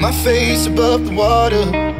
My face above the water.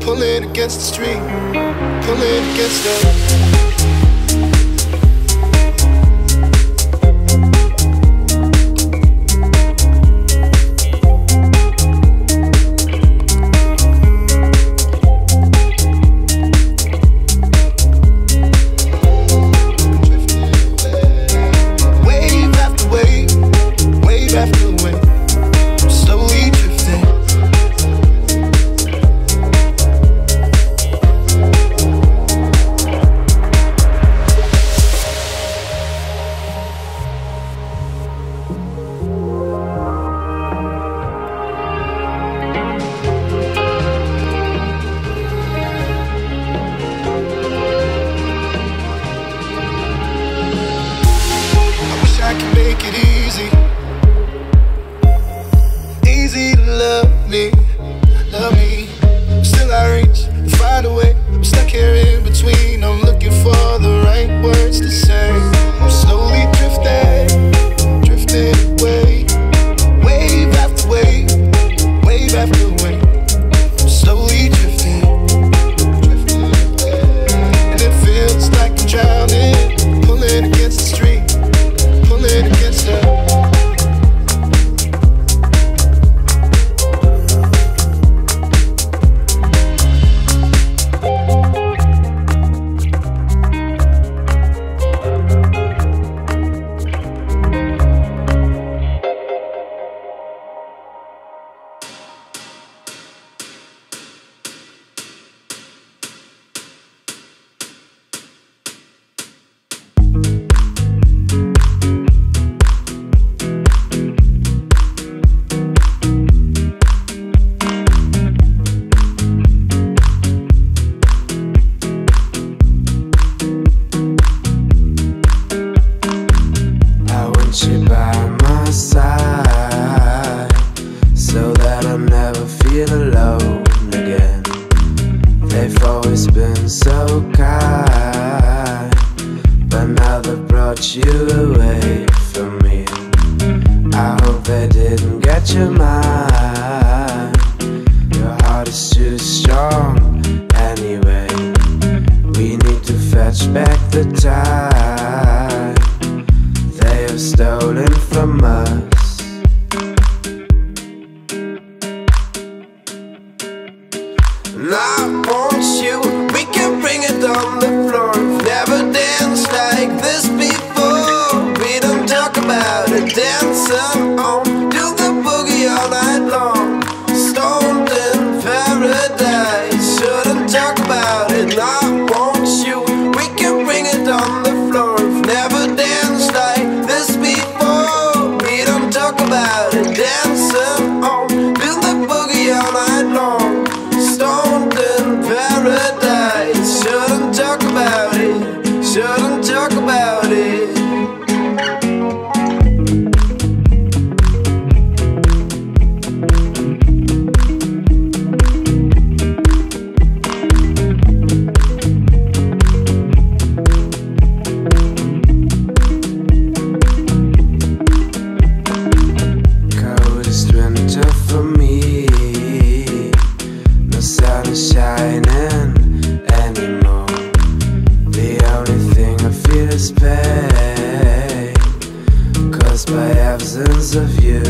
pulling against the stream, pulling against the. Make it. Easy always been so kind, but now they've brought you away from me. I hope they didn't get your mind. red absence of you.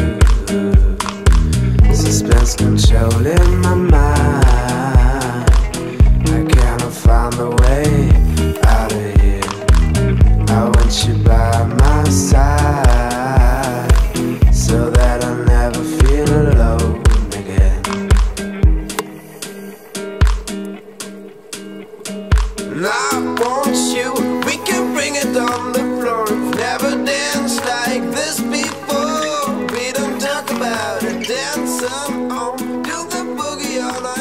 Suspense controlling my mind. I cannot find a way out of here. I want you by my side so that I never feel alone again. I want on, do the boogie all night.